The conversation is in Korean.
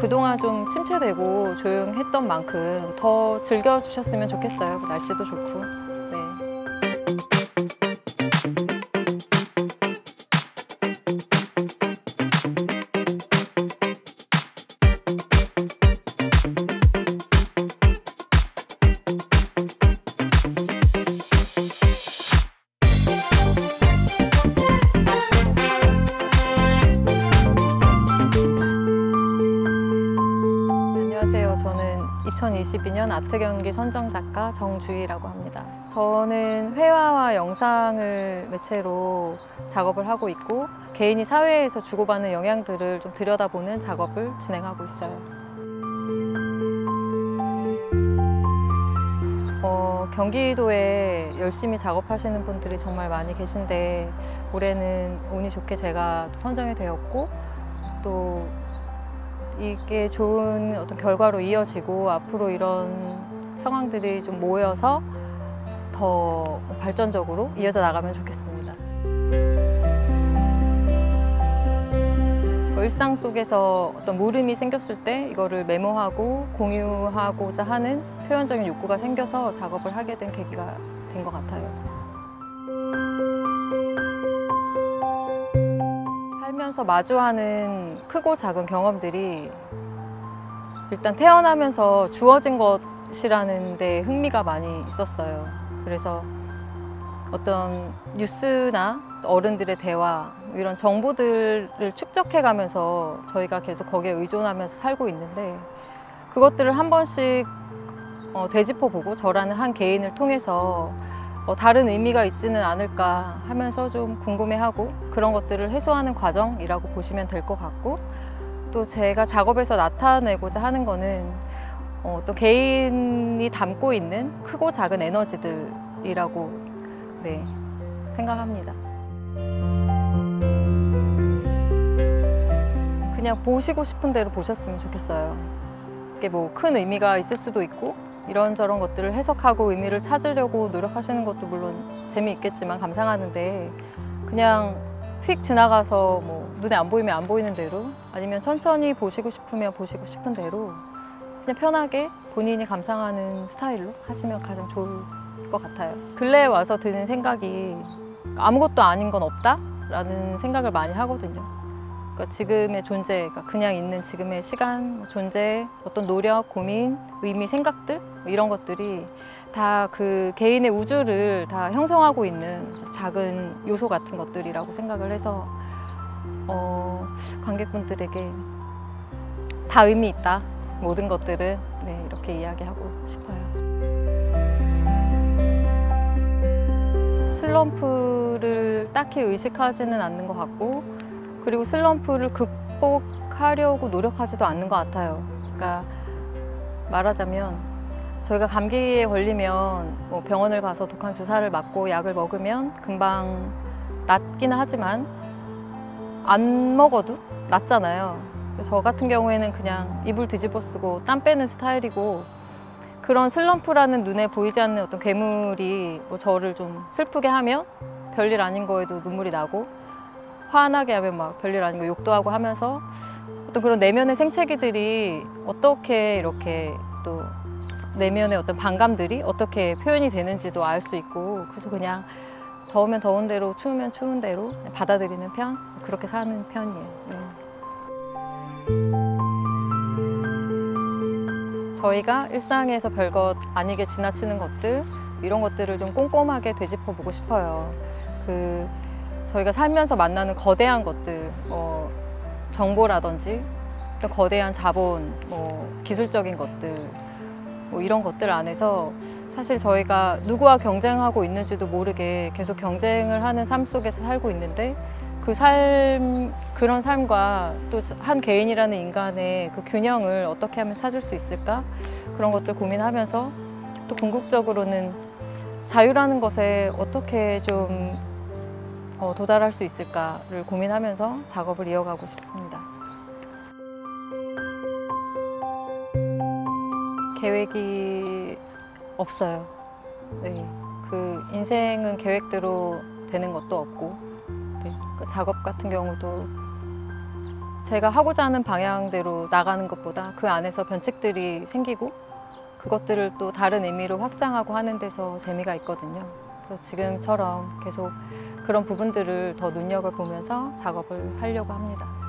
그동안 좀 침체되고 조용했던 만큼 더 즐겨주셨으면 좋겠어요. 날씨도 좋고. 2022년 아트 경기 선정 작가 정주희라고 합니다. 저는 회화와 영상을 매체로 작업을 하고 있고 개인이 사회에서 주고받는 영향들을 좀 들여다보는 작업을 진행하고 있어요. 어, 경기도에 열심히 작업하시는 분들이 정말 많이 계신데 올해는 운이 좋게 제가 선정이 되었고 또 이게 좋은 어떤 결과로 이어지고 앞으로 이런 상황들이 좀 모여서 더 발전적으로 이어져 나가면 좋겠습니다. 뭐 일상 속에서 어떤 물음이 생겼을 때 이거를 메모하고 공유하고자 하는 표현적인 욕구가 생겨서 작업을 하게 된 계기가 된 것 같아요. 살면서 마주하는 크고 작은 경험들이 일단 태어나면서 주어진 것이라는 데 흥미가 많이 있었어요. 그래서 어떤 뉴스나 어른들의 대화 이런 정보들을 축적해 가면서 저희가 계속 거기에 의존하면서 살고 있는데 그것들을 한 번씩 어, 되짚어 보고 저라는 한 개인을 통해서 어, 다른 의미가 있지는 않을까 하면서 좀 궁금해하고 그런 것들을 해소하는 과정이라고 보시면 될 것 같고 또 제가 작업에서 나타내고자 하는 거는 어, 또 개인이 담고 있는 크고 작은 에너지들이라고 네, 생각합니다. 그냥 보시고 싶은 대로 보셨으면 좋겠어요. 이게 뭐 큰 의미가 있을 수도 있고 이런저런 것들을 해석하고 의미를 찾으려고 노력하시는 것도 물론 재미있겠지만 감상하는데 그냥 휙 지나가서 뭐 눈에 안 보이면 안 보이는 대로 아니면 천천히 보시고 싶으면 보시고 싶은 대로 그냥 편하게 본인이 감상하는 스타일로 하시면 가장 좋을 것 같아요. 근래에 와서 드는 생각이 아무것도 아닌 건 없다 라는 생각을 많이 하거든요. 그러니까 지금의 존재, 그러니까 그냥 있는 지금의 시간, 뭐 존재, 어떤 노력, 고민, 의미, 생각들 뭐 이런 것들이 다 그 개인의 우주를 다 형성하고 있는 작은 요소 같은 것들이라고 생각을 해서 어, 관객분들에게 다 의미 있다 모든 것들은 네, 이렇게 이야기하고 싶어요. 슬럼프를 딱히 의식하지는 않는 것 같고 그리고 슬럼프를 극복하려고 노력하지도 않는 것 같아요. 그러니까 말하자면 저희가 감기에 걸리면 뭐 병원을 가서 독한 주사를 맞고 약을 먹으면 금방 낫기는 하지만 안 먹어도 낫잖아요. 저 같은 경우에는 그냥 이불 뒤집어 쓰고 땀 빼는 스타일이고 그런 슬럼프라는 눈에 보이지 않는 어떤 괴물이 뭐 저를 좀 슬프게 하면 별일 아닌 거에도 눈물이 나고 화나게 하면 막 별일 아닌 거 욕도 하고 하면서 어떤 그런 내면의 생채기들이 어떻게 이렇게 또 내면의 어떤 반감들이 어떻게 표현이 되는지도 알 수 있고 그래서 그냥 더우면 더운 대로 추우면 추운 대로 받아들이는 편 그렇게 사는 편이에요. 네. 저희가 일상에서 별것 아니게 지나치는 것들 이런 것들을 좀 꼼꼼하게 되짚어 보고 싶어요. 그 저희가 살면서 만나는 거대한 것들, 뭐 정보라든지 또 거대한 자본, 뭐 기술적인 것들, 뭐 이런 것들 안에서 사실 저희가 누구와 경쟁하고 있는지도 모르게 계속 경쟁을 하는 삶 속에서 살고 있는데 그 삶, 그런 삶과 또 한 개인이라는 인간의 그 균형을 어떻게 하면 찾을 수 있을까? 그런 것들 고민하면서 또 궁극적으로는 자유라는 것에 어떻게 좀 어, 도달할 수 있을까를 고민하면서 작업을 이어가고 싶습니다. 계획이 없어요. 네. 그 인생은 계획대로 되는 것도 없고 네. 그 작업 같은 경우도 제가 하고자 하는 방향대로 나가는 것보다 그 안에서 변칙들이 생기고 그것들을 또 다른 의미로 확장하고 하는 데서 재미가 있거든요. 그래서 지금처럼 계속 그런 부분들을 더 눈여겨보면서 작업을 하려고 합니다.